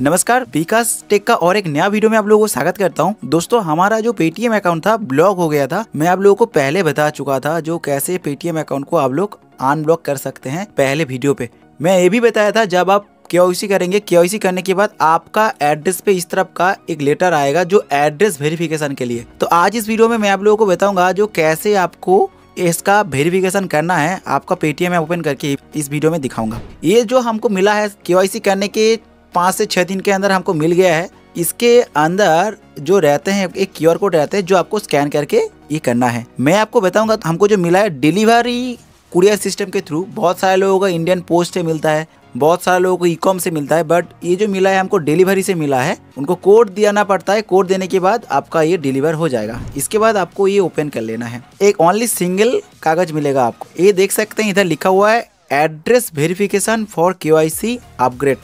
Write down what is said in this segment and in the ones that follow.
नमस्कार, विकास टेक का और एक नया वीडियो में आप लोगों को स्वागत करता हूँ। दोस्तों, हमारा जो पेटीएम अकाउंट था ब्लॉक हो गया था। मैं आप लोगों को पहले बता चुका था जो कैसे पेटीएम अकाउंट को आप लोग अनब्लॉक कर सकते हैं पहले वीडियो पे। मैं ये भी बताया था, जब आप के करेंगे के करने के बाद आपका एड्रेस पे इस तरफ़ का एक लेटर आएगा जो एड्रेस वेरिफिकेशन के लिए। तो आज इस वीडियो में मैं आप लोगों को बताऊँगा जो कैसे आपको इसका वेरिफिकेशन करना है, आपका पेटीएम ओपन करके इस वीडियो में दिखाऊँगा। ये जो हमको मिला है के करने के पाँच से छः दिन के अंदर हमको मिल गया है। इसके अंदर जो रहते हैं, एक क्यूआर कोड रहते हैं, जो आपको स्कैन करके ये करना है। मैं आपको बताऊँगा, हमको जो मिला है डिलीवरी कुरियर सिस्टम के थ्रू बहुत सारे लोगों को इंडियन पोस्ट से मिलता है, बहुत सारे लोगों को ई कॉम से मिलता है बट ये जो मिला है, हमको डिलीवरी से मिला है, उनको कोड देना पड़ता है। कोड देने के बाद आपका ये डिलीवर हो जाएगा। इसके बाद आपको ये ओपन कर लेना है। एक ओनली सिंगल कागज़ मिलेगा आपको। ये देख सकते हैं, इधर लिखा हुआ है एड्रेस वेरिफिकेशन फॉर के अपग्रेड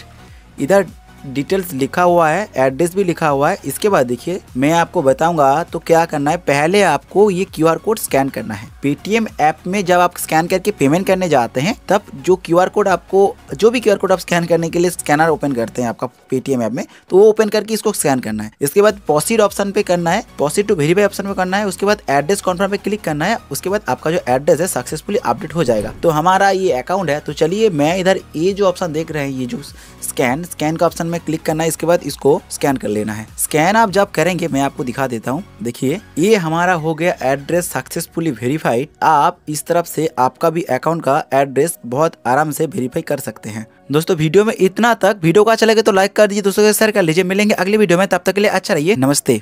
इधर डिटेल्स लिखा हुआ है एड्रेस भी लिखा हुआ है। इसके बाद देखिए, मैं आपको बताऊँगा तो क्या करना है। पहले आपको ये क्यूआर कोड स्कैन करना है। पेटीएम ऐप में जब आप स्कैन करके पेमेंट करने जाते हैं, तब जो क्यूआर कोड आपको, जो भी क्यूआर कोड आप स्कैन करने के लिए स्कैनर ओपन करते हैं आपका पेटीएम ऐप में तो वो ओपन करके इसको स्कैन करना है। इसके बाद पॉसिड ऑप्शन पे करना है। पॉसिड टू वेरीफाई ऑप्शन पे करना है। उसके बाद एड्रेस कॉन्फर्म पे क्लिक करना है। उसके बाद आपका जो एड्रेस है सक्सेसफुली अपडेट हो जाएगा। तो हमारा ये अकाउंट है। तो चलिए, मैं इधर ये जो ऑप्शन देख रहे हैं, ये जो स्कैन स्कैन का ऑप्शन में क्लिक करना है, इसके बाद इसको स्कैन कर लेना है। स्कैन आप जब करेंगे, मैं आपको दिखा देता हूँ। देखिए, ये हमारा हो गया एड्रेस सक्सेसफुली वेरीफाइड आप इस तरफ़ से आपका भी अकाउंट का एड्रेस बहुत आराम से वेरीफाई कर सकते हैं। दोस्तों, वीडियो में इतना तक। वीडियो का अच्छा लगे तो लाइक कर दीजिए। दोस्तों शेयर कर लीजिए। मिलेंगे अगले वीडियो में। तब तक के लिए अच्छा रहिए। नमस्ते।